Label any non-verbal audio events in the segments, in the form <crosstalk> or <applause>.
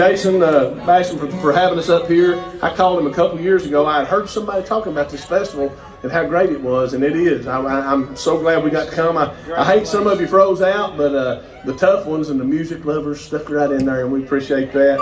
Jason uh, Basham for, for having us up here. I called him a couple years ago. I had heard somebody talking about this festival and how great it was, and it is. I, am so glad we got to come. I, I hate some of you froze out, but uh, the tough ones and the music lovers stuck right in there, and we appreciate that.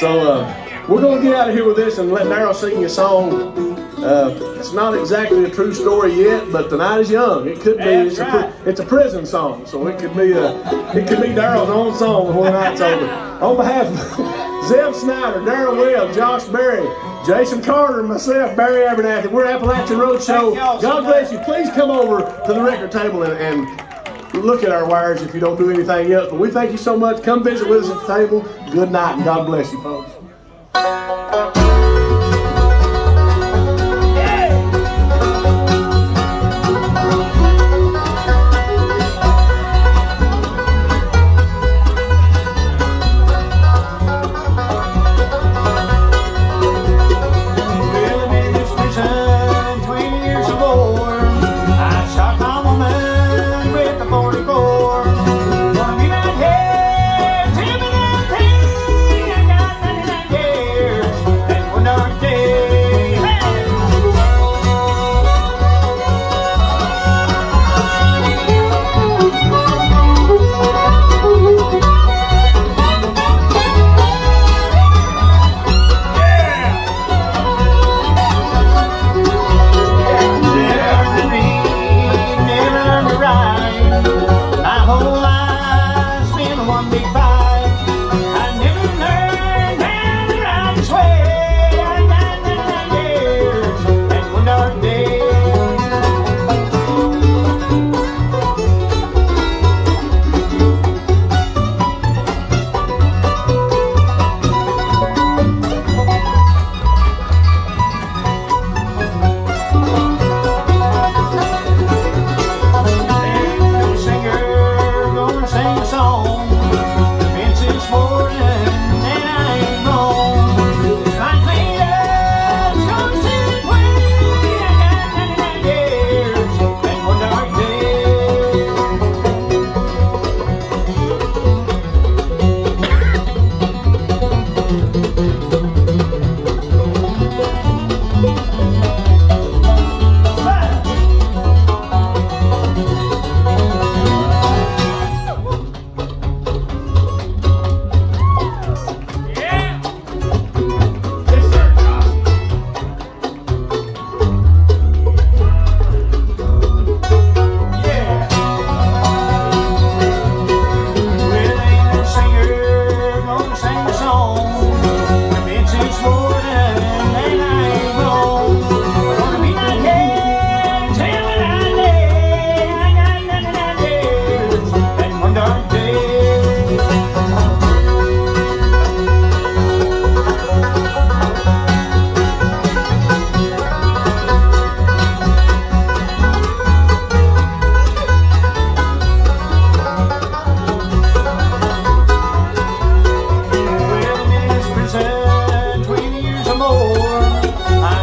So uh, we're going to get out of here with this and let Darrell sing a song. Uh, it's not exactly a true story yet, but the night is young. It could be. It's a, it's a prison song, so it could be a it could be Darrell's own song before the night's over. On behalf of <laughs> Zeb Snyder, Darrell Webb, Josh Berry, Jason Carter, myself, Barry Abernathy, we're Appalachian Roadshow. God bless you. Please come over to the record table and, and look at our wires if you don't do anything else. But we thank you so much. Come visit with us at the table. Good night, and God bless you, folks.